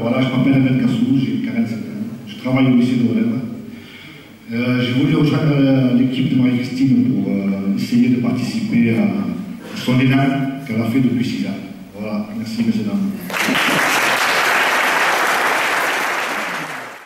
Voilà, je m'appelle Ahmed Kassou, j'ai 47 ans. Je travaille au lycée de euh, j'ai voulu rejoindre euh, l'équipe de Marie-Christine pour euh, essayer de participer à son élan qu'elle a fait depuis 6 ans. Voilà, merci, messieurs dames.